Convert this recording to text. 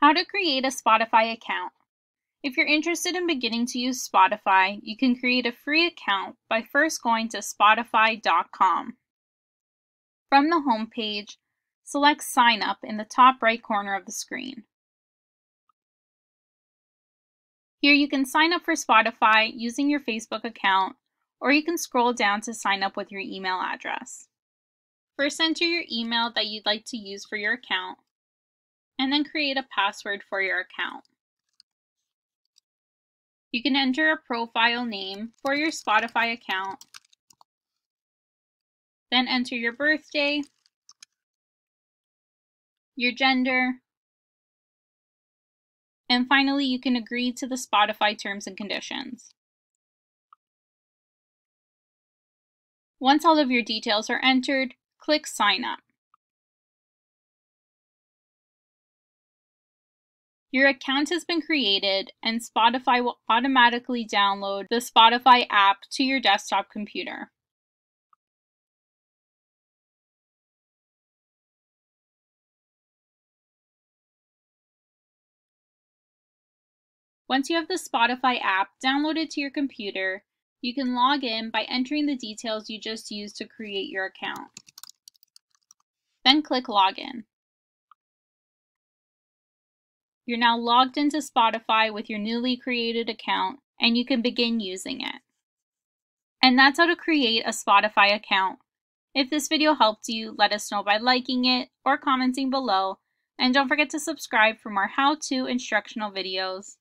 How to create a Spotify account. If you're interested in beginning to use Spotify, you can create a free account by first going to Spotify.com. From the home page, select Sign Up in the top right corner of the screen. Here you can sign up for Spotify using your Facebook account, or you can scroll down to sign up with your email address. First enter your email that you'd like to use for your account, and then create a password for your account. You can enter a profile name for your Spotify account, then enter your birthday, your gender, and finally you can agree to the Spotify terms and conditions. Once all of your details are entered, click Sign Up. Your account has been created and Spotify will automatically download the Spotify app to your desktop computer. Once you have the Spotify app downloaded to your computer, you can log in by entering the details you just used to create your account. Then click Login. You're now logged into Spotify with your newly created account and you can begin using it. And that's how to create a Spotify account. If this video helped you, let us know by liking it or commenting below. And don't forget to subscribe for more how-to instructional videos.